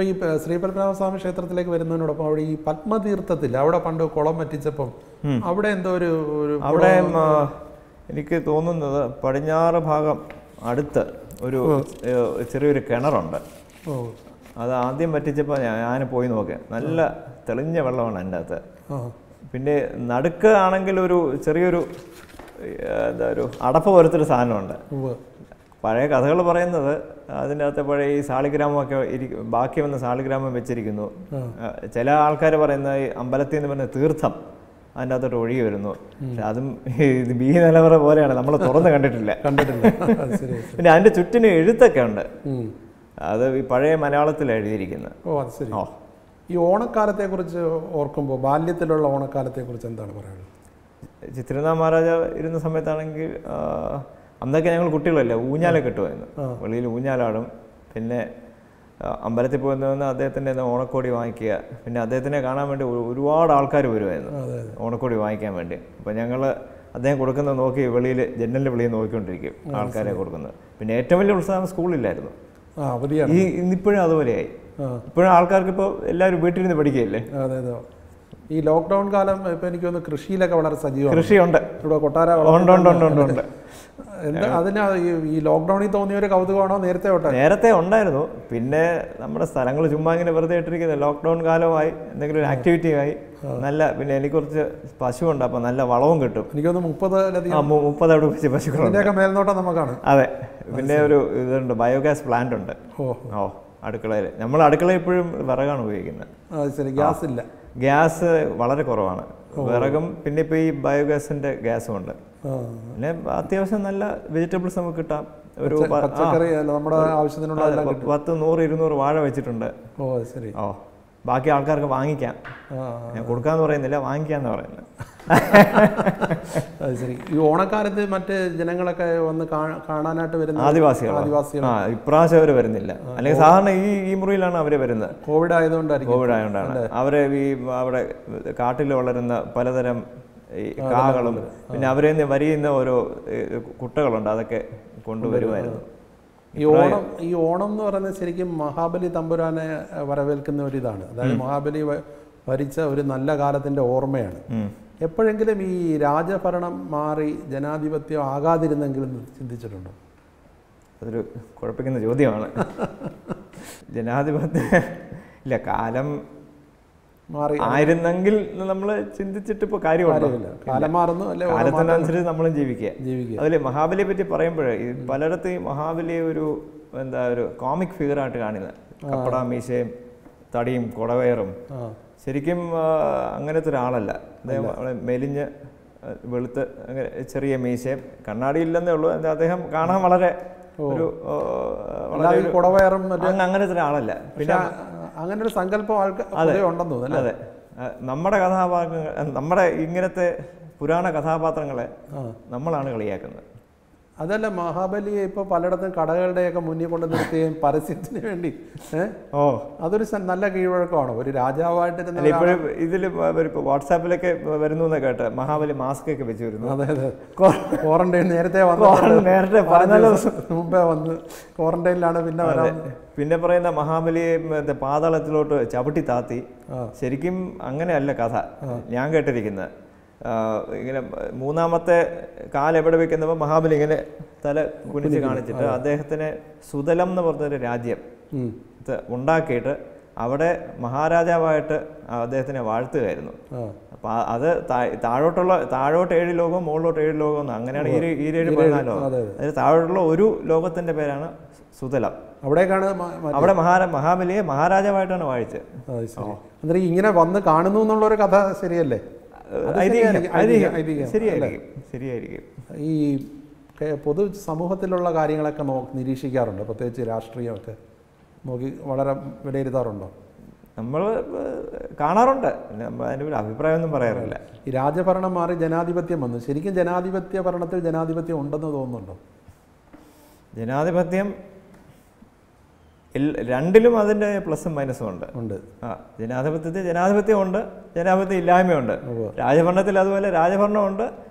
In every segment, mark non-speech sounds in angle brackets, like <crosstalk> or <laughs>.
ഇപ്പോൾ ഈ ശ്രീപത്മനാഭസ്വാമി ശ്രീ പത്മനാഭസ്വാമി ക്ഷേത്രത്തിലേക്ക് വരുന്നതിനോടൊപ്പം അവിടെ ഈ പത്മതീർത്ഥത്തിൽ അവിടെ പണ്ട് കുളം പറ്റിച്ചപ്പം അവിടെ എന്തോ ഒരു ഒരു അവിടെ എനിക്ക് തോന്നുന്നത് പടിഞ്ഞാറ് ഭാഗം അടുത്ത് ഒരു ചെറിയൊരു കിണറുണ്ട്. അത് ആദ്യം പറ്റിച്ചപ്പോൾ ഞാൻ പോയി നോക്കി. നല്ല തെളിഞ്ഞ വെള്ളമാണ് അതിന്റെ അകത്ത് പിന്നെ നടുക്ക് ആണെങ്കിൽ ഒരു ചെറിയൊരു എന്താ ഒരു അടപ്പ് പോലത്തെ ഒരു സാധനമുണ്ട്. പഴയ കഥകൾ പറയുന്നത് അതിന്റെ അകത്ത് പഴയ ഈ സാളിഗ്രാമമൊക്കെ ഇരിക്കും ബാക്കി വന്ന സാളിഗ്രാമം വെച്ചിരിക്കുന്നു. ചില ആൾക്കാർ പറയുന്ന ഈ അമ്പലത്തിൽ നിന്ന് പറഞ്ഞ തീർത്ഥം അതിന്റെ അകത്തോട്ട് ഒഴുകി വരുന്നു. പക്ഷെ അതും ഇത് ബി നിലവറ പോലെയാണ്. നമ്മൾ തുറന്ന് കണ്ടിട്ടില്ല. കണ്ടിട്ടില്ല. പിന്നെ അതിന്റെ ചുറ്റിന് എഴുത്തൊക്കെ ഉണ്ട്. അത് ഈ പഴയ മലയാളത്തിൽ എഴുതിയിരിക്കുന്നത്. ഓ അത് ശരി. ഓ ഈ ഓണക്കാലത്തെക്കുറിച്ച് ഓർക്കുമ്പോൾ ബാല്യത്തിലുള്ള ഓണക്കാലത്തെക്കുറിച്ച് എന്താണ് പറയുന്നത് ചിത്രനാഥ മഹാരാജ ഇരുന്ന സമയത്താണെങ്കിൽ അന്നൊക്കെ ഞങ്ങൾ കുട്ടികളല്ലേ ഊഞ്ഞാലെ ഇട്ടുമായിരുന്നു വെളിയിൽ ഊഞ്ഞാലാടും. പിന്നെ അമ്പലത്തിൽ പോയി വന്ന് അദ്ദേഹത്തിന്റെ ഓണക്കോടി വാങ്ങിക്കുക. പിന്നെ അദ്ദേഹത്തിനെ കാണാൻ വേണ്ടി ഒരുപാട് ആൾക്കാർ വരുമായിരുന്നു ഓണക്കോടി വാങ്ങിക്കാൻ വേണ്ടി. അപ്പോൾ ഞങ്ങൾ അദ്ദേഹം കൊടുക്കുന്നത് നോക്കി വെളിയിൽ ജനലിന്റെ വെളിയിൽ നോക്കിക്കൊണ്ടിരിക്കും ആൾക്കാരെ കൊടുക്കുന്നത്. പിന്നെ ഏറ്റവും വലിയ ഉത്സാഹം സ്കൂളിലായിരുന്നു ഈ ഇന്നിപ്പോഴും അതുപോലെയായി. ഇപ്പോഴും ആൾക്കാർക്ക് ഇപ്പോൾ എല്ലാവരും വീട്ടിലിരുന്ന് പഠിക്കുകയല്ലേ? അതെ അതെ. ഈ ലോക്ക്ഡൗൺ കാലം ഇപ്പം എനിക്ക് തോന്നുന്നു കൃഷിയിലൊക്കെ വളരെ സജീവം കൃഷിയുണ്ട്. ഇവിടെ കൊട്ടാര ഉണ്ട് ഉണ്ട് ഉണ്ട് ഉണ്ട് എന്താ അതിന് ഈ- ലോക്ക്ഡൌണിൽ തോന്നിയ ഒരു കൗതുകമാണോ നേരത്തെ ഓട്ടോ നേരത്തെ ഉണ്ടായിരുന്നു. പിന്നെ നമ്മുടെ സ്ഥലങ്ങൾ ചുമ്മാ ഇങ്ങനെ വെറുതെ ഇട്ടിരിക്കുന്നത് ലോക്ക്ഡൗൺ കാലമായി എന്തെങ്കിലും ഒരു ആക്ടിവിറ്റി ആയി നല്ല പിന്നെ എനിക്ക് കുറച്ച് പശുവുണ്ട്. അപ്പം നല്ല വളവും കിട്ടും. എനിക്കൊന്ന് മുപ്പതിലധികം ആ മു- മുപ്പത് അവിടെ വെച്ച് പശുക്കളുണ്ട്. മേൽനോട്ടം നമുക്കാണ്. അതെ. പിന്നെ ഒരു ഇതുണ്ട്. ബയോഗ്യാസ് പ്ലാന്റ് ഉണ്ട്. ഓ. ഓ അടുക്കളയിൽ. നമ്മൾ അടുക്കള ഇപ്പോഴും വിറകാണ് ഉപയോഗിക്കുന്നത്. ശരി. ഗ്യാസ് ഇല്ല ഗ്യാസ് വളരെ കുറവാണ്. വിറകും പിന്നെ ഇപ്പോൾ ഈ ബയോഗ്യാസിന്റെ ഗ്യാസും ഉണ്ട്. പിന്നെ അത്യാവശ്യം നല്ല വെജിറ്റബിൾസ് നമുക്ക് കിട്ടാം. ഒരു നമ്മുടെ ആവശ്യത്തിനുള്ള പത്ത് നൂറ് ഇരുന്നൂറ് വാഴ വെച്ചിട്ടുണ്ട്. ഓ ശരി. ഓ ബാക്കി ആൾക്കാർക്ക് വാങ്ങിക്കാം. ഞാൻ കൊടുക്കാന്ന് പറയുന്നില്ല വാങ്ങിക്കാന്ന് പറയുന്നത്. ശരി. ഈ ഓണക്കാലത്ത് മറ്റ് ജനങ്ങളൊക്കെ വന്ന് കാണാനായിട്ട് വരുന്ന ആദിവാസികൾ ആദിവാസികൾ ആ ഇപ്രാവശ്യം അവർ വരുന്നില്ല. അല്ലെങ്കിൽ സാധാരണ ഈ ഈ മുറിയിലാണ് അവർ വരുന്നത്. കോവിഡ് ആയതുകൊണ്ടായിരിക്കും. കോവിഡ് ആയതുകൊണ്ടാണ്. അവരെ ഈ അവിടെ കാട്ടിൽ വളരുന്ന പലതരം ഈ കാകളും പിന്നെ അവരെ വരിയുന്ന ഓരോ കുട്ടകളുണ്ട് അതൊക്കെ കൊണ്ടുവരുമായിരുന്നു. ഈ ഓണം ഈ ഓണം എന്ന് പറയുന്നത് ശരിക്കും മഹാബലി തമ്പുരാനെ വരവേൽക്കുന്ന ഒരു ഇതാണ് അതായത് മഹാബലി ഭരിച്ച ഒരു നല്ല കാലത്തിന്റെ ഓർമ്മയാണ്. എപ്പോഴെങ്കിലും ഈ രാജഭരണം മാറി ജനാധിപത്യം ആകാതിരുന്നെങ്കിലും ചിന്തിച്ചിട്ടുണ്ടോ? അതൊരു കുഴപ്പിക്കുന്ന ചോദ്യമാണ്. <laughs> ജനാധിപത്യ ഇല്ല കാലം മാറി. ആയിരുന്നെങ്കിൽ നമ്മൾ ചിന്തിച്ചിട്ട് ഇപ്പോൾ കാര്യമുണ്ടോ? കാര്യമില്ല. കാലം മാറുന്നു കാലത്തിനനുസരിച്ച് നമ്മളും ജീവിക്കുക. ജീവിക്കുക. അതിൽ മഹാബലിയെ പറ്റി പറയുമ്പോഴേ ഈ പലയിടത്തും മഹാബലിയെ ഒരു എന്താ ഒരു കോമിക് ഫിഗറായിട്ട് കാണുന്നത് കപ്പട മീശയും തടിയും കുടവയറും ശരിക്കും അങ്ങനത്തെ ഒരാളല്ല. അദ്ദേഹം മെലിഞ്ഞ് വെളുത്ത് അങ്ങനെ ചെറിയ മീശയും. കണ്ണാടി ഇല്ലെന്നേ ഉള്ളൂ. എന്താ അദ്ദേഹം കാണാൻ വളരെ ഒരു അങ്ങനത്തെ ഒരാളല്ല. പിന്നെ അങ്ങനെ ഒരു സങ്കല്പം ആൾക്ക് ഉണ്ടെന്ന് തോന്നുന്നു അതെ. നമ്മുടെ കഥാപാത്രങ്ങൾ നമ്മുടെ ഇങ്ങനത്തെ പുരാണ കഥാപാത്രങ്ങളെ നമ്മളാണ് കളിയാക്കുന്നത്. അതല്ല മഹാബലിയെ ഇപ്പോൾ പലയിടത്തും കടകളുടെയൊക്കെ മുന്നിൽ കൊണ്ട് നിർത്തുകയും പരസ്യത്തിന് വേണ്ടി ഏഹ് ഓ. അതൊരു നല്ല കീഴ്വഴക്കമാണ്? ഒരു രാജാവായിട്ട് ഇപ്പോഴും ഇതിൽ വാട്സാപ്പിലൊക്കെ വരുന്നു എന്ന് കേട്ട് മഹാബലി മാസ്ക് ഒക്കെ വെച്ച് വരുന്നു അതെ. അതെ ക്വാറന്റൈൻ നേരത്തെ വന്നു. നേരത്തെ പതിനാല് ദിവസം മുമ്പേ വന്ന് ക്വാറന്റൈനിലാണ് പിന്നെ വരാൻ പിന്നെ പറയുന്ന മഹാബലിയെ മറ്റേ പാതാളത്തിലോട്ട് ചവിട്ടി താത്തി. ശരിക്കും അങ്ങനെയല്ല കഥ. ഞാൻ കേട്ടിരിക്കുന്നത്. ഇങ്ങനെ മൂന്നാമത്തെ കാലെവിടെ എവിടെ വെക്കുന്നപ്പോൾ മഹാബലി ഇങ്ങനെ തല കുനിച്ച് കാണിച്ചിട്ട് അദ്ദേഹത്തിന് സുതലം എന്ന് പറഞ്ഞൊരു രാജ്യം ഉണ്ടാക്കിയിട്ട് അവിടെ മഹാരാജാവായിട്ട് അദ്ദേഹത്തിനെ വാഴ്ത്തുകയായിരുന്നു. അപ്പൊ അത് താഴോട്ടുള്ള താഴോട്ട് ഏഴ് ലോകവും മുകളിലോട്ട് ഏഴ് ലോകം എന്ന് അങ്ങനെയാണ് ഈ ഈ ഏഴ് പതിനാല് ലോകം. അതായത് അതിൽ താഴോട്ടുള്ള ഒരു ലോകത്തിന്റെ പേരാണ് സുതലം. അവിടേക്കാണ് അവിടെ മഹാരാ മഹാബലിയെ മഹാരാജാവായിട്ടാണ് വാഴിച്ചത്. ഇങ്ങനെ വന്ന് കാണുന്നു എന്നുള്ള ഒരു കഥ ശരിയല്ലേ? ശരിയായിരിക്കും. ശരിയായിരിക്കും ഈ പൊതു സമൂഹത്തിലുള്ള കാര്യങ്ങളൊക്കെ നോക്കി നിരീക്ഷിക്കാറുണ്ട്? പ്രത്യേകിച്ച് രാഷ്ട്രീയമൊക്കെ നോക്കി വളരെ വിലയിരുത്താറുണ്ടോ? നമ്മൾ കാണാറുണ്ട്. അതിന്റെ അഭിപ്രായമൊന്നും പറയാറില്ല. ഈ രാജഭരണം മാറി ജനാധിപത്യം വന്നു. ശരിക്കും ജനാധിപത്യ ഭരണത്തിൽ ജനാധിപത്യം ഉണ്ടെന്ന് തോന്നുന്നുണ്ടോ? ജനാധിപത്യം രണ്ടിലും അതിന്റെ പ്ലസും മൈനസും ഉണ്ട്. ഉണ്ട്. ആ ജനാധിപത്യത്തിൽ ജനാധിപത്യമുണ്ട് ജനാധിപത്യം ഇല്ലായ്മയുണ്ട്. രാജഭരണത്തിൽ അതുപോലെ രാജഭരണമുണ്ട്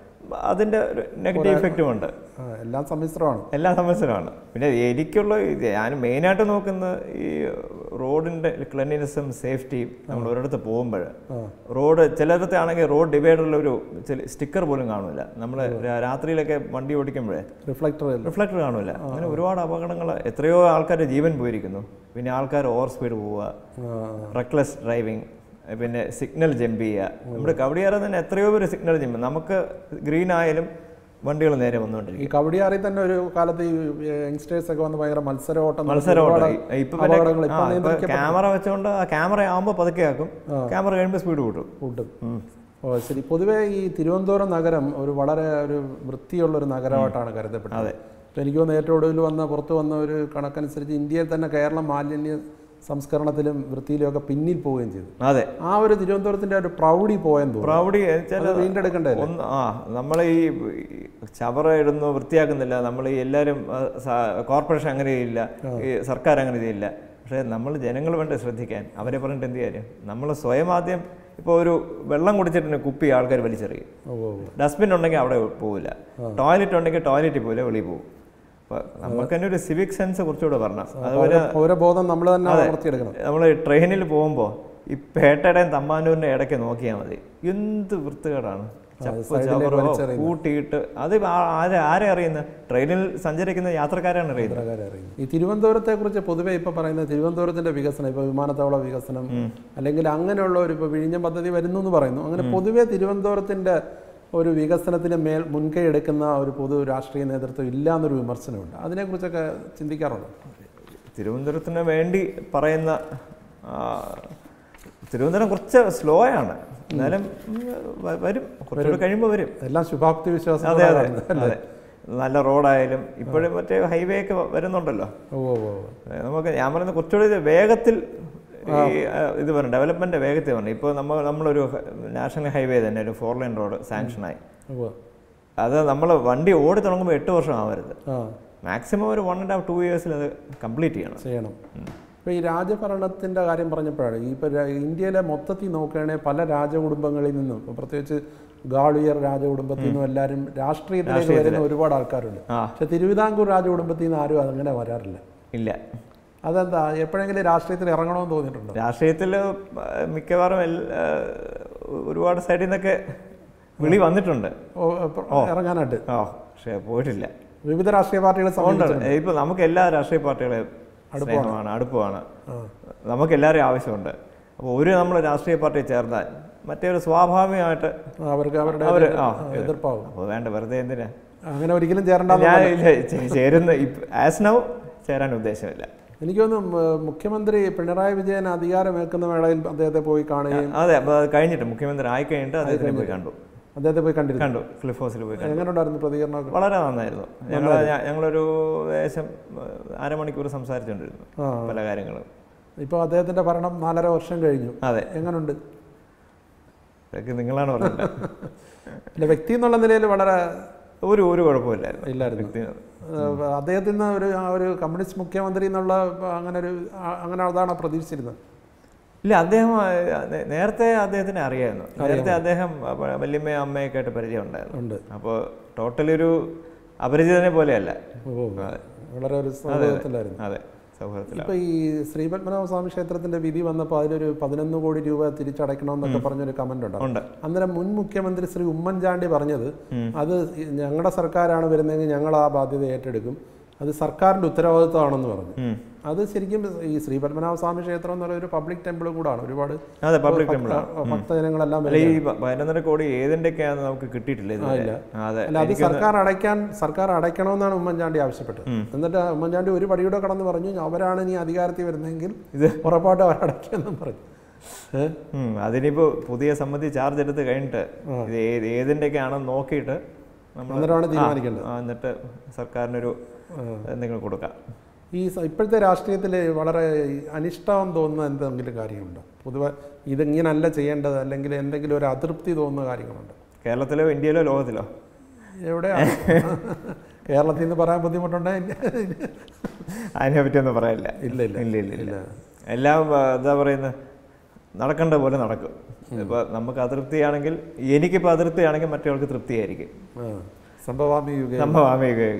അതിന്റെ ഒരു നെഗറ്റീവ് ഇഫക്റ്റും ഉണ്ട്. എല്ലാ സമ്മിശ്രമാണ്. എല്ലാ സമ്മിശ്രമാണ്. പിന്നെ എനിക്കുള്ള ഇത് ഞാൻ മെയിനായിട്ട് നോക്കുന്ന ഈ റോഡിന്റെ ക്ലെൻലിനെസ്സും സേഫ്റ്റിയും നമ്മൾ ഒരിടത്ത് പോകുമ്പോൾ റോഡ് ചിലയിടത്ത് ആണെങ്കിൽ റോഡ് ഡിവൈഡറിൽ ഒരു സ്റ്റിക്കർ പോലും കാണില്ല നമ്മൾ രാത്രിയിലൊക്കെ വണ്ടി ഓടിക്കുമ്പോഴേ റിഫ്ലക്ടർ റിഫ്ലക്ടർ കാണില്ല അങ്ങനെ ഒരുപാട് അപകടങ്ങൾ എത്രയോ ആൾക്കാരുടെ ജീവൻ പോയിരിക്കുന്നു. പിന്നെ ആൾക്കാർ ഓവർ സ്പീഡ് പോവുക. റെക്ലെസ് ഡ്രൈവിംഗ് പിന്നെ സിഗ്നൽ ജമ്പ് ചെയ്യുക. നമ്മുടെ കവടിയാറ് തന്നെ എത്രയോ പേര് സിഗ്നൽ ജമ്പ് നമുക്ക് ഗ്രീൻ ആയാലും വണ്ടികൾ നേരെ വന്നുകൊണ്ടിരിക്കും. ഈ കവടിയാറിൽ തന്നെ ഒരു കാലത്ത് ഈ യങ്സ്റ്റേഴ്സ് ഒക്കെ വന്ന് ഭയങ്കര മത്സര ഓട്ടം നടത്തി മത്സരം ഇപ്പൊ അപകടങ്ങൾ ഇപ്പൊ പിന്നെ നിയന്ത്രിക്കപ്പെട്ടു ക്യാമറ വെച്ചുകൊണ്ട് ആ ക്യാമറ ആകുമ്പോൾ പതുക്കെ ആക്കും. ക്യാമറ കഴിയുമ്പോൾ സ്പീഡ് കൂട്ടും. കൂട്ടും. ഓ ശരി. പൊതുവേ ഈ തിരുവനന്തപുരം നഗരം ഒരു വളരെ ഒരു വൃത്തിയുള്ള ഒരു നഗരമായിട്ടാണ് കരുതപ്പെട്ടത് അതെ. എനിക്ക് തോന്നുന്നു ഏറ്റവും ഒടുവിൽ വന്ന പുറത്ത് വന്ന ഒരു കണക്കനുസരിച്ച് ഇന്ത്യയിൽ തന്നെ കേരളം മാലിന്യ സംസ്കരണത്തിലും വൃത്തിയിലും ഒക്കെ പിന്നിൽ പോവുകയും ചെയ്തു. അതെ. ആ ഒരു തിരുവനന്തപുരത്തിന്റെ ഒരു പ്രൗഢി പോയെന്ന് പ്രൗഢി വീണ്ടെടുക്കണ്ടേ ആ നമ്മൾ ഈ ചവറ ഇടുന്നു വൃത്തിയാക്കുന്നില്ല. നമ്മൾ ഈ എല്ലാവരും കോർപ്പറേഷൻ അങ്ങനെ ചെയ്യില്ല. ഈ സർക്കാർ അങ്ങനെ ചെയ്യില്ല. പക്ഷേ നമ്മൾ ജനങ്ങൾ വേണ്ട ശ്രദ്ധിക്കാൻ. അവരെ പറഞ്ഞിട്ട് എന്ത് കാര്യം? നമ്മൾ സ്വയം ആദ്യം ഇപ്പോൾ ഒരു വെള്ളം കുടിച്ചിട്ട് കുപ്പി ആൾക്കാർ വലിച്ചെറിയും. ഡസ്റ്റ്ബിൻ ഉണ്ടെങ്കിൽ അവിടെ പോവില്ല. ടോയ്ലറ്റ് ഉണ്ടെങ്കിൽ ടോയ്ലറ്റിൽ പോവില്ല വെളിയിൽ പോകും നമുക്ക് തന്നെ ഒരു സിവിക് സെൻസ് കുറച്ചുകൂടെ പറഞ്ഞു അതുപോലെ ഓരോ പൗരബോധം നമ്മൾ തന്നെ വളർത്തിയെടുക്കണം. നമ്മൾ ട്രെയിനിൽ പോകുമ്പോൾ ഈ പേട്ടയുടെയും തമ്മാനൂരിന്റെ ഇടയ്ക്ക് നോക്കിയാൽ മതി. എന്ത് വൃത്തികേടാണ്. കൂട്ടിയിട്ട് അത് ആരെ ആരെ അറിയുന്ന ട്രെയിനിൽ സഞ്ചരിക്കുന്ന യാത്രക്കാരാണ് അറിയുന്നത്. ഈ തിരുവനന്തപുരത്തെ കുറിച്ച് പൊതുവെ ഇപ്പൊ പറയുന്നത് തിരുവനന്തപുരത്തിന്റെ വികസനം ഇപ്പൊ വിമാനത്താവള വികസനം അല്ലെങ്കിൽ അങ്ങനെയുള്ള ഒരു ഇപ്പൊ വിഴിഞ്ഞം പദ്ധതി വരുന്നു എന്ന് പറയുന്നു. അങ്ങനെ പൊതുവെ തിരുവനന്തപുരത്തിന്റെ ഒരു വികസനത്തിന് മേൽ മുൻകൈ എടുക്കുന്ന ഒരു പൊതു രാഷ്ട്രീയ നേതൃത്വം ഇല്ല എന്നൊരു വിമർശനമുണ്ട്. അതിനെക്കുറിച്ചൊക്കെ ചിന്തിക്കാറുണ്ട്? തിരുവനന്തപുരത്തിന് വേണ്ടി പറയുന്ന തിരുവനന്തപുരം കുറച്ച് സ്ലോ ആണ് എന്നാലും വരും. കുറച്ചുകൂടെ കഴിയുമ്പോൾ വരും. എല്ലാം ശുഭാപ്തി അതെ വിശ്വാസം അതെ അതെ. നല്ല റോഡായാലും ഇപ്പോഴും മറ്റേ ഹൈവേ ഒക്കെ വരുന്നുണ്ടല്ലോ. ഓ ഓ ഓ. നമുക്ക് ഞാൻ പറയുന്നത് കുറച്ചുകൂടി വേഗത്തിൽ ഈ ഇത് പറഞ്ഞു ഡെവലപ്മെന്റ് വേഗത്തിൽ പറഞ്ഞു ഇപ്പോൾ നമ്മൾ നമ്മളൊരു നാഷണൽ ഹൈവേ തന്നെ ഒരു ഫോർ ലൈൻ റോഡ് സാങ്ഷനായി ആയി അത് നമ്മൾ വണ്ടി ഓടി തുടങ്ങുമ്പോൾ എട്ട് വർഷം ആവരുത് മാക്സിമം ഒരു വൺ ആൻഡ് ഹാഫ് ടു ഇയേഴ്സിൽ അത് കംപ്ലീറ്റ് ചെയ്യണം. ചെയ്യണം. ഇപ്പോൾ ഈ രാജഭരണത്തിന്റെ കാര്യം പറഞ്ഞപ്പോഴാണ് ഈ ഇപ്പോൾ ഇന്ത്യയിലെ മൊത്തത്തിൽ നോക്കുകയാണെങ്കിൽ പല രാജകുടുംബങ്ങളിൽ നിന്നും ഇപ്പോൾ പ്രത്യേകിച്ച് ഗാളിയർ രാജകുടുംബത്തിൽ നിന്നും എല്ലാവരും രാഷ്ട്രീയത്തിലേക്ക് വരുന്ന ഒരുപാട് ആൾക്കാരുണ്ട്. പക്ഷെ തിരുവിതാംകൂർ രാജകുടുംബത്തിൽ നിന്ന് ആരും അങ്ങനെ വരാറില്ല. ഇല്ല. അതെന്താ? എപ്പോഴെങ്കിലും രാഷ്ട്രീയത്തിൽ ഇറങ്ങണമെന്ന് തോന്നിയിട്ടുണ്ടോ? രാഷ്ട്രീയത്തിൽ മിക്കവാറും ഒരുപാട് സൈഡിൽ നിന്നൊക്കെ വിളി വന്നിട്ടുണ്ട്. ഇറങ്ങാനായിട്ട്. ആ പക്ഷേ പോയിട്ടില്ല. വിവിധ രാഷ്ട്രീയ പാർട്ടികളെ ഉണ്ട്. സംബന്ധിച്ച്. ഇപ്പൊ നമുക്ക് എല്ലാ രാഷ്ട്രീയ പാർട്ടികളെയും അടുപ്പമാണ്. അടുപ്പമാണ്. നമുക്ക് എല്ലാവരെയും ആവശ്യമുണ്ട്. അപ്പോൾ ഒരു നമ്മൾ രാഷ്ട്രീയ പാർട്ടി ചേർന്നാൽ മറ്റേ ഒരു സ്വാഭാവികമായിട്ട് അവർക്ക് അവരുടെ അവർ ആ എതിർപ്പാവും. അപ്പോൾ വേണ്ട വെറുതെ എന്തിനാ? അങ്ങനെ ഒരിക്കലും ചേരണ്ട ഞാൻ ചേരുന്ന ആസ് നൗ ചേരാൻ ഉദ്ദേശമില്ല. എനിക്ക് തോന്നുന്നു മുഖ്യമന്ത്രി പിണറായി വിജയൻ അധികാരമേൽക്കുന്ന വേളയിൽ അദ്ദേഹത്തെ പോയി കാണുകയും അതെ കഴിഞ്ഞിട്ട് മുഖ്യമന്ത്രി ആയി കഴിഞ്ഞിട്ട് അദ്ദേഹത്തിനെ പോയി കണ്ടു. അദ്ദേഹത്തെ പോയി കണ്ടിരുന്നു. കണ്ടു ക്ലിഫ് ഹൗസിൽ പോയി എങ്ങനെയുണ്ടായിരുന്നു പ്രതികരണം വളരെ നന്നായിരുന്നു. ഞങ്ങൾ ഞങ്ങളൊരു ഏകദേശം അരമണിക്കൂർ സംസാരിച്ചുകൊണ്ടിരുന്നു പല കാര്യങ്ങളും. ഇപ്പോൾ അദ്ദേഹത്തിന്റെ ഭരണം നാലര വർഷം കഴിഞ്ഞു. അതെ. എങ്ങനെയുണ്ട് നിങ്ങളാണ് പറഞ്ഞത്. <laughs> വ്യക്തി എന്നുള്ള നിലയിൽ വളരെ ഒരു ഒരു കുഴപ്പമില്ലായിരുന്നു ഇല്ലായിരുന്നു. അദ്ദേഹത്തിന് അദ്ദേഹത്തിൽ നിന്ന് ഒരു ഒരു കമ്മ്യൂണിസ്റ്റ് മുഖ്യമന്ത്രി എന്നുള്ള അങ്ങനെ ഒരു അങ്ങനെ അതാണ് പ്രതീക്ഷിച്ചിരുന്നത്. ഇല്ല അദ്ദേഹം നേരത്തെ അദ്ദേഹത്തിന് അറിയായിരുന്നു. നേരത്തെ അദ്ദേഹം വല്യമ്മയും അമ്മയൊക്കെ ആയിട്ട് പരിചയം ഉണ്ടായിരുന്നു. ഉണ്ട്. അപ്പോൾ ടോട്ടലി ഒരു അപരിചിതനെ പോലെയല്ല. വളരെ ഒരു അതെ. ഇപ്പൊ ഈ ശ്രീ പത്മനാഭ സ്വാമി ക്ഷേത്രത്തിന്റെ വിധി വന്നപ്പോൾ അതിലൊരു പതിനൊന്ന് കോടി രൂപ തിരിച്ചടയ്ക്കണം എന്നൊക്കെ പറഞ്ഞൊരു കമന്റ് ഉണ്ട് ഉണ്ട്. അന്നേരം മുൻ മുഖ്യമന്ത്രി ശ്രീ ഉമ്മൻചാണ്ടി പറഞ്ഞത് അത് ഞങ്ങളുടെ സർക്കാരാണ് വരുന്നതെങ്കിൽ ഞങ്ങൾ ആ ബാധ്യത ഏറ്റെടുക്കും. അത് സർക്കാരിന്റെ ഉത്തരവാദിത്തമാണെന്ന് പറഞ്ഞു. അത് ശരിക്കും ഈ ശ്രീ പത്മനാഭ സ്വാമി ക്ഷേത്രം എന്ന് പറയുന്ന ഒരു പബ്ലിക് ടെമ്പിളും കൂടാണ്. ഒരുപാട് അതെ പബ്ലിക് ടെമ്പിൾ ഭക്ത- ഭക്തജനങ്ങളെല്ലാം ഈ പതിനൊന്നര കോടി ഏതിന്റെയൊക്കെയാണ് നമുക്ക് കിട്ടിയിട്ടില്ല അതെ. അല്ല അത് സർക്കാർ അടയ്ക്കാൻ സർക്കാർ അടയ്ക്കണമെന്നാണ് ഉമ്മൻചാണ്ടി ആവശ്യപ്പെട്ടത്. എന്നിട്ട് ഉമ്മൻചാണ്ടി ഒരു പടിയുടെ കടന്ന് പറഞ്ഞു അവരാണ് ഇനി അധികാരത്തിൽ വരുന്നതെങ്കിൽ ഇത് ഉറപ്പായിട്ട് അവർ പറഞ്ഞു. അതിനിപ്പോ പുതിയ സമിതി ചാർജ് എടുത്ത് കഴിഞ്ഞിട്ട് ഇത് ഏത് ആണെന്ന് നോക്കിയിട്ട് നമ്മൾ തീരുമാനിക്കേണ്ടത്. എന്നിട്ട് സർക്കാരിനൊരു എന്തെങ്കിലും കൊടുക്കാം. ഈ ഇപ്പോഴത്തെ രാഷ്ട്രീയത്തിൽ വളരെ അനിഷ്ടം തോന്നുന്ന എന്തെങ്കിലും കാര്യമുണ്ടോ? പൊതുവെ ഇതിങ്ങനല്ല ചെയ്യേണ്ടത് അല്ലെങ്കിൽ എന്തെങ്കിലും ഒരു അതൃപ്തി തോന്നുന്ന കാര്യങ്ങളുണ്ട്? കേരളത്തിലോ ഇന്ത്യയിലോ ലോകത്തിലോ? എവിടെയാണ്? കേരളത്തിൽ നിന്ന് പറയാൻ ബുദ്ധിമുട്ടുണ്ടോ? അതിനെ പറ്റിയൊന്നും പറയാനില്ല ഇല്ല ഇല്ല. ഇല്ല ഇല്ല ഇല്ല. എല്ലാം എന്താ പറയുന്നത് നടക്കേണ്ട പോലെ നടക്കും. ഇപ്പോൾ നമുക്ക് അതൃപ്തിയാണെങ്കിൽ എനിക്കിപ്പോൾ അതൃപ്തിയാണെങ്കിൽ മറ്റവർക്ക് തൃപ്തിയായിരിക്കും. സംഭവാമി യുഗ. സംഭവാമി യുഗേ.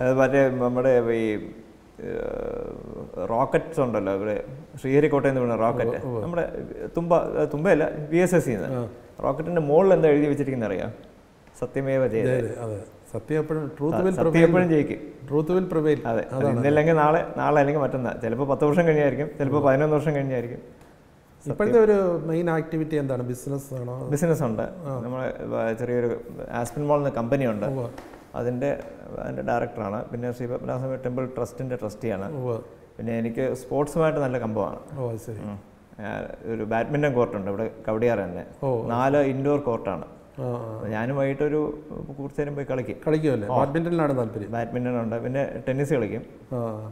അത് മറ്റേ നമ്മുടെ ഈ റോക്കറ്റ്സ് ഉണ്ടല്ലോ ഇവിടെ ശ്രീഹരിക്കോട്ടയിൽ നിന്ന് വീണ റോക്കറ്റ്. നമ്മുടെ തുമ്പ തുമ്പയല്ല ബി എസ് എസ് സിന്ന് റോക്കറ്റിന്റെ മുകളിൽ എന്താ എഴുതി വെച്ചിരിക്കുന്ന അറിയാം? സത്യമേവ ചെയ്ത അതെ അതെ സത്യം എപ്പോഴും ട്രൂത്ത് വിൽ സത്യം എപ്പോഴും ജയിക്കും. ട്രൂത്ത് വിൽ പ്രിവെയിൽ അതെ അത് ഇന്നല്ലെങ്കിൽ നാളെ നാളെ അല്ലെങ്കിൽ മറ്റന്നാ ചിലപ്പോൾ പത്ത് വർഷം കഴിഞ്ഞായിരിക്കും ചിലപ്പോൾ പതിനൊന്ന് വർഷം കഴിഞ്ഞായിരിക്കും. ഇപ്പോഴത്തെ ഒരു മെയിൻ ആക്ടിവിറ്റി എന്താണ്? ബിസിനസ് ആണോ? ബിസിനസ് ഉണ്ട്. നമ്മളെ ചെറിയൊരു ആസ്പിൻ മോൾ എന്ന കമ്പനി ഉണ്ട്. അതിന്റെ അതിന്റെ ഡയറക്ടറാണ് പിന്നെ ശ്രീ പത്മനാഭസ്വാമി ടെമ്പിൾ ട്രസ്റ്റിന്റെ ട്രസ്റ്റിയാണ് പിന്നെ എനിക്ക് സ്പോർട്സുമായിട്ട് നല്ല കമ്പമാണ് ഓ ശരി. ഒരു ബാഡ്മിന്റൺ കോർട്ടുണ്ട് ഇവിടെ കവടിയാർ തന്നെ. നാല് ഇൻഡോർ കോർട്ടാണ് ആ വൈകിട്ട് ഞാനും വൈകിട്ടൊരു കുറച്ച് നേരം പോയി കളിക്കും. കളിക്കുമല്ലേ? ബാഡ്മിന്റണിലാണ് താല്പര്യം. ബാഡ്മിന്റൺ ഉണ്ട്. പിന്നെ ടെന്നീസ് കളിക്കും.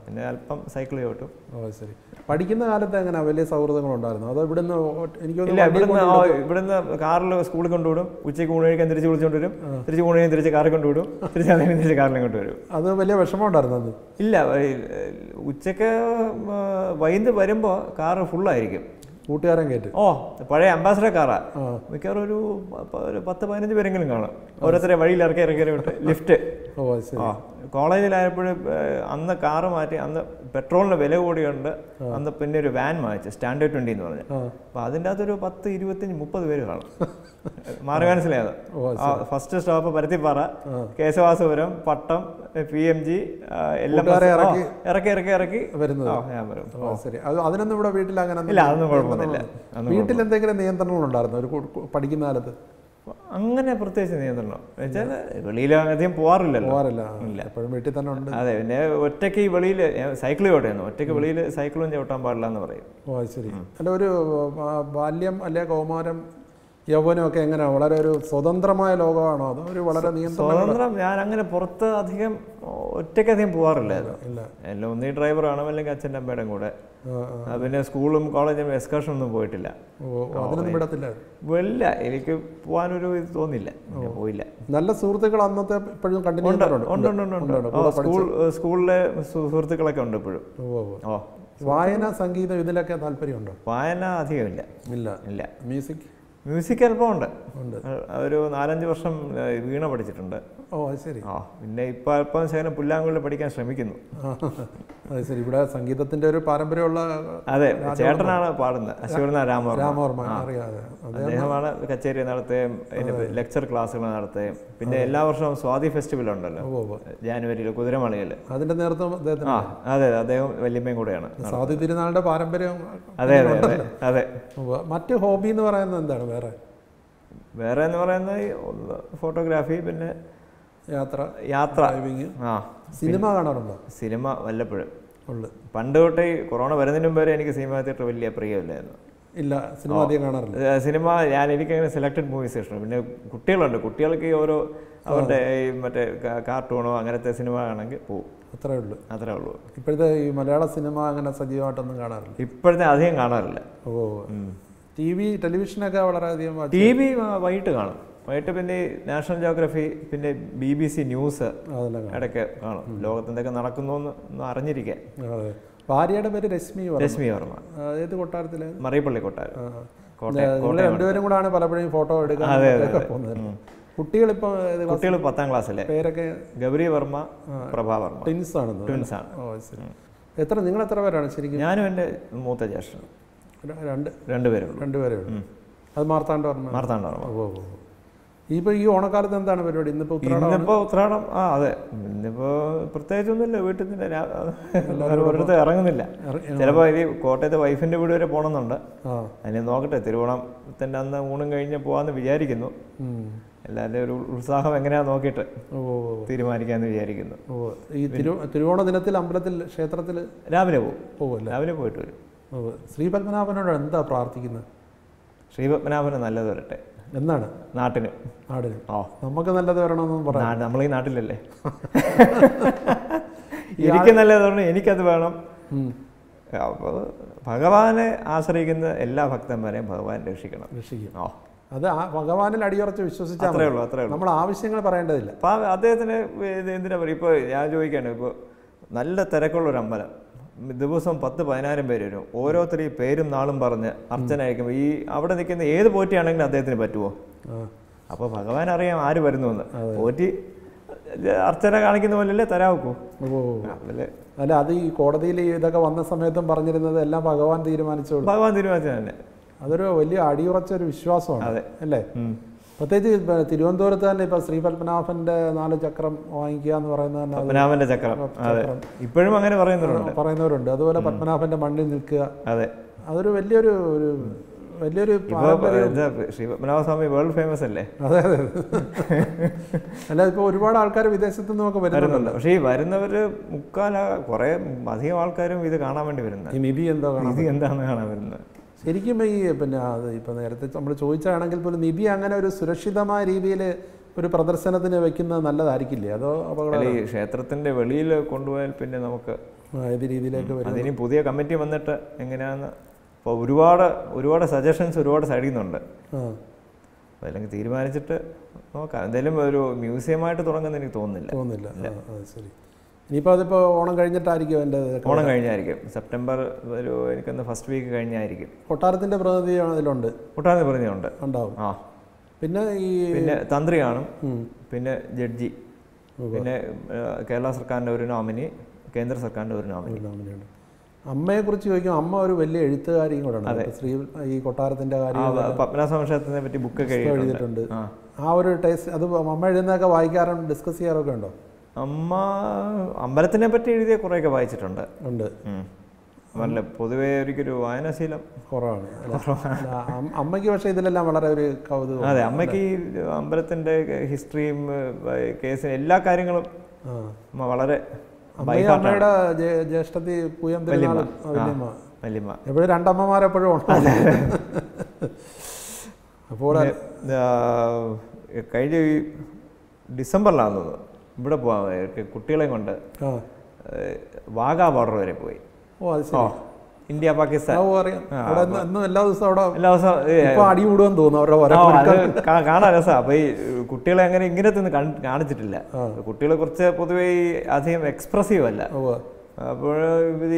പിന്നെ അല്പം സൈക്കിൾ ചവിട്ടും. ഓ ശരി. പഠിക്കുന്ന കാലത്ത് എങ്ങനെ? വലിയ സൗഹൃദങ്ങളുണ്ടായിരുന്നു? അതോ ഇവിടുന്ന് എനിക്ക് ഇല്ല ഇവിടുന്ന് ഇവിടുന്ന് കാറിൽ സ്കൂളിൽ കൊണ്ടുവിടും. ഉച്ചയ്ക്ക് ഊണ് കഴിക്കാൻ തിരിച്ച് വിളിച്ചുകൊണ്ടുവരും തിരിച്ച് ഊണ് കഴിഞ്ഞ് തിരിച്ച് കാറിൽ കൊണ്ടുവിടും. തിരിച്ച് അതിന് തിരിച്ച് കാറിൽ കൊണ്ടുവരും വരും. അത് വലിയ വിഷമം ഉണ്ടായിരുന്നു അത് ഇല്ല ഉച്ചയ്ക്ക് ഉച്ചയ്ക്ക് വൈകുന്നേരം വരുമ്പോൾ കാറ് ഫുള്ളായിരിക്കും കൂട്ടുകാരൻ കയറ്റി ഓ പഴയ അംബാസഡർ കാറാ. മിക്കവാറും ഒരു ഒരു പത്ത് പതിനഞ്ച് പേരെങ്കിലും കാണും. ഓരോരുത്തരെ വഴിയിൽ ഇറക്കി ഇറക്കി വിട്ട്. ലിഫ്റ്റ് ഓ ശരി. ആ കോളേജിലായപ്പോഴും അന്ന് കാറ് മാറ്റി അന്ന് പെട്രോളിന് വില കൂടിയുണ്ട്. അന്ന് പിന്നെ ഒരു വാൻ മാറ്റി സ്റ്റാൻഡേർഡ് ട്വന്റി എന്ന് പറഞ്ഞു. അപ്പോൾ അതിന്റെ അകത്തൊരു പത്ത് ഇരുപത്തഞ്ച് മുപ്പത് പേര് കാണും. <laughs> <laughs> മാറി മനസ്സിലായത്. First stop Paruthippara Kesavadasapuram Pattom P M G എല്ലാം ഇറക്കി- ഇറക്കി ഇറക്കി വരുന്നു വരുന്നത്. ഞാൻ വരും. ശരി. അത് അതിനൊന്നും ഇവിടെ വീട്ടിൽ അങ്ങനെ ഇല്ല അതൊന്നും കുഴപ്പമൊന്നുമില്ല. വീട്ടിൽ എന്തെങ്കിലും നിയന്ത്രണങ്ങൾ ഉണ്ടായിരുന്നു? ഒരു പഠിക്കുന്ന കാലത്ത്? അങ്ങനെ പ്രത്യേകിച്ച് നിയന്ത്രണം. വെച്ചാൽ വെളിയിൽ അധികം പോവാറില്ലല്ലോ. ഇല്ല. എപ്പോഴും വീട്ടിൽ തന്നെ ഉണ്ട്. അതെ പിന്നെ ഒറ്റയ്ക്ക് ഈ വെളിയിൽ സൈക്കിൾ ചവിട്ടുന്നു ഒറ്റയ്ക്ക് വെളിയിൽ സൈക്കിളും ചവിട്ടാൻ പാടില്ല എന്ന് പറയും. ഓ ശരി. അല്ല ഒരു ബാല്യം അല്ലെ കൗമാരം യൗവനം എങ്ങനെ? എങ്ങനെയാണ് വളരെ ഒരു സ്വതന്ത്രമായ ലോകമാണോ? അതോ ഒരു വളരെ സ്വതന്ത്രം. ഞാൻ അങ്ങനെ പുറത്ത് അധികം ഒറ്റയ്ക്കധികം ഇല്ല എല്ലാം ഒന്നീ ഡ്രൈവർ അല്ലെങ്കിൽ അച്ഛന്റെ അമ്മയുടെ കൂടെ. പിന്നെ സ്കൂളും കോളേജും എക്സ്കർഷൻ ഒന്നും പോയിട്ടില്ല. ഇല്ല എനിക്ക് പോകാനൊരു ഇത് തോന്നില്ല പോയില്ല. നല്ല സുഹൃത്തുക്കൾ അന്നത്തെ ഇപ്പോഴും കണ്ടിന്യൂ ഉണ്ട് ഉണ്ട് ഉണ്ട് സ്കൂൾ സ്കൂളിലെ സുഹൃത്തുക്കളൊക്കെ ഉണ്ട് ഇപ്പോഴും. ഓ. വായന സംഗീതം ഇതിലൊക്കെ താല്പര്യമുണ്ടോ? വായന അധികമില്ല. ഇല്ല. ഇല്ല. മ്യൂസിക്? മ്യൂസിക് അല്പം ഉണ്ട്. അവർ ഒരു നാലഞ്ച് വർഷം വീണ പഠിച്ചിട്ടുണ്ട്. ഓ അത് ശരി. ആ പിന്നെ ഇപ്പം അല്പം ശേഖരം പുല്ലാങ്കുഴൽ പഠിക്കാൻ ശ്രമിക്കുന്നു. അത് ശരി. ഇവിടെ സംഗീതത്തിന്റെ ഒരു പാരമ്പര്യമുള്ള അതെ ചേട്ടനാണ് പാടുന്നത്. അശ്വരനാഥ് രാമവർമ്മ. രാമവർമ്മ അറിയാതെ. അദ്ദേഹമാണ് കച്ചേരി നടത്തുകയും ലെക്ചർ ക്ലാസ്സുകൾ നടത്തുകയും പിന്നെ എല്ലാ വർഷവും സ്വാതി ഫെസ്റ്റിവൽ ഉണ്ടല്ലോ. ജാനുവരിയിൽ കുതിരമലയിൽ അതിന്റെ നേതൃത്വം അദ്ദേഹത്തിന് ആ അതെ അദ്ദേഹം വല്യമ്മയും കൂടെയാണ് സ്വാതി തിരുനാളിന്റെ പാരമ്പര്യം അതെ അതെ അതെ. മറ്റ് ഹോബി എന്ന് പറയുന്നത് എന്താണ്? വേറെ. വേറെ എന്ന് പറയുന്നത് ഫോട്ടോഗ്രാഫി പിന്നെ യാത്ര. യാത്ര. ആ സിനിമ കാണാറുണ്ടോ? സിനിമ വല്ലപ്പോഴും. ഉള്ളു. പണ്ട് തൊട്ടേ കൊറോണ വരുന്നതിന് മുമ്പ് വരെ എനിക്ക് സിനിമ തിയേറ്റർ വലിയ പ്രിയമില്ലായിരുന്നു. ഇല്ല സിനിമ അധികം കാണാറില്ല. സിനിമ ഞാൻ എനിക്കങ്ങനെ സെലക്ടഡ് മൂവീസ് ഇഷ്ടമാണ്. പിന്നെ കുട്ടികളുണ്ട്. കുട്ടികൾക്ക് ഓരോ അവരുടെ ഈ മറ്റേ കാർട്ടൂണോ അങ്ങനത്തെ സിനിമ ആണെങ്കിൽ പോവും. അത്രേ ഉള്ളൂ. അത്രേ ഉള്ളൂ. ഇപ്പോഴത്തെ ഈ മലയാള സിനിമ അങ്ങനെ സജീവമായിട്ടൊന്നും കാണാറില്ല. ഇപ്പോഴത്തെ അധികം കാണാറില്ല. ഓ. ടി വി ടെലിവിഷനൊക്കെ വളരെയധികം ടി വി വൈകിട്ട് കാണും. വൈകിട്ട് പിന്നെ നാഷണൽ ജോഗ്രഫി പിന്നെ ബി ബി സി ന്യൂസ് ഇടയ്ക്ക് കാണും. ലോകത്ത് എന്തൊക്കെ നടക്കുന്നു എന്ന് അറിഞ്ഞിരിക്കാൻ. ഭാര്യയുടെ പേര് രശ്മി വർമ്മ. രശ്മി വർമ്മ. ഏത് കൊട്ടാരത്തിൽ? മറിയപ്പള്ളി കൊട്ടാരം. രണ്ടുപേരും കൂടാണ് പലപ്പോഴും ഫോട്ടോ എടുക്കാൻ കുട്ടികളിപ്പോൾ കുട്ടികൾ പത്താം ക്ലാസ്സിലെ. പേരൊക്കെ ഗൗരി വർമ്മ പ്രഭാ വർമ്മ. ട്വിൻസ് ആണ് ട്വിൻസ് ആണ് എത്ര നിങ്ങൾ എത്ര പേരാണ് ശരിക്കും? ഞാനും എന്റെ മൂത്ത ജ്യേഷ്ഠനും. ര- രണ്ട്. രണ്ടുപേരുള്ളൂ രണ്ടുപേരെ ഉള്ളൂ. അത് മാർത്താണ്ഡ വർമ്മ. മാർത്താണ്ഡ വർമ്മ. ഓ ഓ ഓ. ഇപ്പൊ ഈ ഓണക്കാലത്ത് എന്താണ് പരിപാടി? ഇന്നിപ്പോ ഉത്രാടം ഇന്നിപ്പോ ഉത്രാടം ആ അതെ. ഇന്നിപ്പോ പ്രത്യേകിച്ചൊന്നുമില്ല. വീട്ടിൽ നിന്ന് ഒരിടത്ത് ഇറങ്ങുന്നില്ല. ഇറ- ചിലപ്പോൾ ഈ കോട്ടയത്തെ വൈഫിന്റെ വീട് വരെ പോകണമെന്നുണ്ട് അതിനെ നോക്കട്ടെ. തിരുവോണത്തിന്റെ അന്ന് ഊണും കഴിഞ്ഞ് പോകാമെന്ന് വിചാരിക്കുന്നു. ഉം. എല്ലാവരുടെ ഒരു ഉത്സാഹം എങ്ങനെയാ നോക്കിയിട്ട്. തീരുമാനിക്കാമെന്ന് വിചാരിക്കുന്നു. ഈ തിരു തിരുവോണ ദിനത്തിൽ അമ്പലത്തിൽ ക്ഷേത്രത്തിൽ രാവിലെ പോകും രാവിലെ പോയിട്ട് വരും. ശ്രീ പത്മനാഭനോട് എന്താ പ്രാർത്ഥിക്കുന്നത്? ശ്രീ ശ്രീപത്മനാഭന് നല്ലത് വരട്ടെ. എന്നാണ് നാട്ടിന്. നാടിന്. ഓ നമുക്ക് നല്ലത് വരണമെന്നും പറഞ്ഞു നമ്മൾ ഈ നാട്ടിലല്ലേ? <laughs> എനിക്ക് നല്ലത് പറഞ്ഞു എനിക്കത് വേണം. അപ്പോൾ ഭഗവാനെ ആശ്രയിക്കുന്ന എല്ലാ ഭക്തന്മാരെയും ഭഗവാൻ രക്ഷിക്കണം. രക്ഷിക്കും. ഓ അത് ആ ഭഗവാനിൽ അടിയുറച്ച് വിശ്വസിച്ചാൽ അത്രേ ഉള്ളൂ അത്രേ ഉള്ളൂ. നമ്മൾ ആവശ്യങ്ങൾ പറയേണ്ടതില്ല. അപ്പം അദ്ദേഹത്തിന് എന്തിനാ പറയുക? ഇപ്പോൾ ഞാൻ ചോദിക്കുകയാണ് ഇപ്പോൾ നല്ല തിരക്കുള്ളൊരു അമ്പലം ദിവസം പത്ത് പതിനായിരം പേര് വരും. ഓരോരുത്തർ ഈ പേരും നാളും പറഞ്ഞ് അർച്ചന അയക്കുമ്പോൾ ഈ അവിടെ നിൽക്കുന്ന ഏത് പോറ്റിയാണെങ്കിലും അദ്ദേഹത്തിന് പറ്റുമോ അപ്പൊ അപ്പോൾ ഭഗവാൻ അറിയാം ആര് വരുന്നു എന്ന് പോറ്റി അർച്ചന കാണിക്കുന്ന പോലെയല്ലേ തരാവൂ അല്ല അത് ഈ കോടതിയിൽ ഇതൊക്കെ വന്ന സമയത്തും പറഞ്ഞിരുന്നത് എല്ലാം ഭഗവാൻ തീരുമാനിച്ചോളൂ. ഭഗവാൻ തീരുമാനിച്ചത് തന്നെ. അതൊരു വലിയ അടിയുറച്ച ഒരു വിശ്വാസമാണ് അതെ. അല്ലേ. പ്രത്യേകിച്ച് തിരുവനന്തപുരത്ത് തന്നെ ഇപ്പൊ ശ്രീ പത്മനാഭന്റെ നാല് ചക്രം വാങ്ങിക്കുക എന്ന് പറയുന്നത് തന്നെ പത്മനാഭന്റെ ചക്രം. ഇപ്പോഴും അങ്ങനെ പറയുന്നുണ്ട് പറയുന്നവരുണ്ട്. അതുപോലെ പത്മനാഭന്റെ മണ്ണിൽ നിൽക്കുക. അതെ. അതൊരു വലിയൊരു ഒരു വലിയൊരു ശ്രീ പത്മനാഭസ്വാമി വേൾഡ് ഫേമസ് അല്ലേ? അതെ അതെ അല്ല ഇപ്പൊ ഒരുപാട് ആൾക്കാർ വിദേശത്തു നിന്നൊക്കെ വരുന്നുണ്ട്. പക്ഷേ ഈ വരുന്നവര് മുക്കാല കുറെ അധികം ആൾക്കാരും ഇത് കാണാൻ വേണ്ടി വരുന്നത്. എന്താണ് എന്തോ ഇത് കാണാൻ വരുന്നത്? ശരിക്കും ഈ പിന്നെ അത് ഇപ്പൊ നേരത്തെ നമ്മൾ ചോദിച്ചാണെങ്കിൽ പോലും നിധി അങ്ങനെ ഒരു സുരക്ഷിതമായ രീതിയിൽ ഒരു പ്രദർശനത്തിന് വെക്കുന്നത് നല്ലതായിരിക്കില്ലേ? അതോ അപകടം ഈ ക്ഷേത്രത്തിന്റെ വെളിയിൽ കൊണ്ടുപോയാൽ പിന്നെ നമുക്ക് ഏത് രീതിയിലേക്ക് വരും ഇനി പുതിയ കമ്മിറ്റി വന്നിട്ട് എങ്ങനെയാന്ന് ഇപ്പോൾ ഒരുപാട് ഒരുപാട് സജഷൻസ് ഒരുപാട് സൈഡിൽ നിന്നുണ്ട്. അല്ലെങ്കിൽ തീരുമാനിച്ചിട്ട് നോക്കാം. എന്തായാലും ഒരു മ്യൂസിയമായിട്ട് തുടങ്ങുന്ന എനിക്ക് തോന്നുന്നില്ല. തോന്നുന്നില്ല. ശരി. ഇനിയിപ്പോൾ അതിപ്പോൾ ഓണം കഴിഞ്ഞിട്ടായിരിക്കും എന്റെ ഓണം കഴിഞ്ഞായിരിക്കും. സെപ്റ്റംബർ ഒരു എനിക്കൊന്ന് ഫസ്റ്റ് വീക്ക് കഴിഞ്ഞായിരിക്കും. കൊട്ടാരത്തിന്റെ പ്രതിനിധി അതിലുണ്ട്. കൊട്ടാരത്തിന്റെ പ്രതിനിധിയുണ്ട്. ഉണ്ടാവും. ആ. പിന്നെ ഈ പിന്നെ തന്ത്രി കാണും. പിന്നെ ജഡ്ജി. പിന്നെ കേരള സർക്കാരിന്റെ ഒരു നോമിനി കേന്ദ്ര സർക്കാരിന്റെ ഒരു നോമിനി നോമിനിയുണ്ട് അമ്മയെ കുറിച്ച് ചോദിക്കും അമ്മ ഒരു വലിയ എഴുത്തുകാരിയും കൂടെ ഉണ്ട്. ഇപ്പൊ ശ്രീ ഈ കൊട്ടാരത്തിന്റെ കാര്യം പത്മനാഭ പറ്റി ബുക്കൊക്കെ എഴുതിയിട്ടുണ്ട്. ആ. ഒരു ടേസ്റ്റ് അത് അമ്മ എഴുതുന്നതൊക്കെ വായിക്കാറുണ്ട് ഡിസ്കസ് ചെയ്യാറൊക്കെ ഉണ്ടോ? അമ്മ അമ്പലത്തിനെ പറ്റി എഴുതിയ കുറേയൊക്കെ വായിച്ചിട്ടുണ്ട്. ഉണ്ട്. അല്ല പൊതുവെ ഒരിക്കൊരു വായനാശീലം കുറവാണ്. അമ്മയ്ക്ക് പക്ഷേ ഇതിലെല്ലാം വളരെ ഒരു കൗതുകം അതെ അമ്മയ്ക്ക് ഈ അമ്പലത്തിന്റെ ഹിസ്റ്ററിയും കേസും എല്ലാ കാര്യങ്ങളും അമ്മ വളരെ അമ്മയും അമ്മയുടെ ജ്യേഷ്ഠത്തി പൂയം വല്യമ്മ. വല്യമ്മ. എപ്പോഴും രണ്ടമ്മമാരെപ്പോഴും ഉണ്ട്. അപ്പോൾ കഴിഞ്ഞ ഡിസംബറിലാണെന്ന് തോന്നുന്നു ഇവിടെ പോവാൻ കുട്ടികളെ കൊണ്ട് വാഗാ ബോർഡർ വരെ പോയി. ഓ അത് ശരി. ഇന്ത്യ പാകിസ്ഥാൻ. എല്ലാ ദിവസവും അവിടെ എല്ലാ ദിവസവും അടി കൂടുമെന്ന് തോന്നുന്നു കാണാൻ രസം. അപ്പൊ ഈ കുട്ടികളെ അങ്ങനെ ഇങ്ങനത്തെ ഒന്നും കാണിച്ചിട്ടില്ല. കുട്ടികളെ കുറച്ച് പൊതുവെ അധികം എക്സ്പ്രസീവ് അല്ല. അപ്പോൾ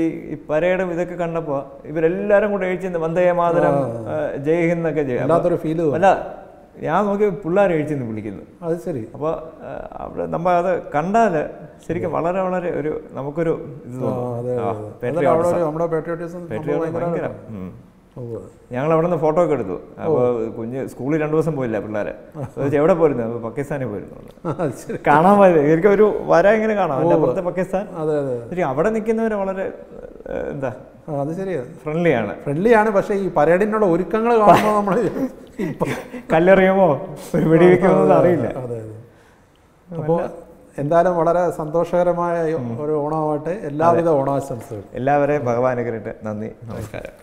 ഈ പരേഡും ഇതൊക്കെ കണ്ടപ്പോ ഇവരെല്ലാരും കൂടെ എഴുതി വന്ദേ മാതരം ജയ്ഹിന്ദ് ജയ് ഹിന്ദ് എന്നൊക്കെ അല്ല ഞാൻ നോക്കി പിള്ളേർ എഴുതിന്ന് വിളിക്കുന്നു. അത് ശരി. അപ്പോൾ അവിടെ നമ്മൾ അത് കണ്ടാൽ ശരിക്കും വളരെ വളരെ ഒരു നമുക്കൊരു ഇത് ഞങ്ങൾ അവിടെ നിന്ന് ഫോട്ടോ ഒക്കെ എടുത്തു. അപ്പോൾ കുഞ്ഞ് സ്കൂളിൽ രണ്ടു ദിവസം പോയില്ല പിള്ളേരെ. <laughs> എവിടെ പോയിരുന്നു? അപ്പോൾ പാകിസ്ഥാനിൽ പോയിരുന്നു. കാണാൻ പറ്റില്ല എനിക്ക് ഒരു വര ഇങ്ങനെ കാണാം. അതിന്റെ അപ്പുറത്തെ പാകിസ്ഥാൻ. അതെ അതെ ശരി അവിടെ നിൽക്കുന്നവർ വളരെ എന്താ? അത് ശരിയാണ് ഫ്രണ്ട്ലിയാണ് ഫ്രണ്ട്ലിയാണ് പക്ഷേ ഈ പരേഡിനുള്ള ഒരുക്കങ്ങൾ കാണുമ്പോൾ <laughs> നമ്മൾ കല്ലെറിയുമോ? ഒരു വെടിവെക്കുമോ അറിയില്ല. അതെ അതെ അപ്പോൾ എന്തായാലും വളരെ സന്തോഷകരമായ ഒരു ഓണമാവട്ടെ. എല്ലാവിധ ഓണാശംസകളും. എല്ലാവരെയും ഭഗവാൻ അനുഗ്രഹിട്ട് നന്ദി. നമസ്കാരം.